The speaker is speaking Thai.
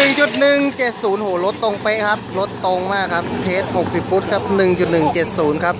หนึ่งจุดหนึ่งเจศูนห์โหรถตรงไปครับ รถตรงมากครับ เทสหกสิบฟุตครับหนึ่งจุดหนึ่งเจศูนห์ครับ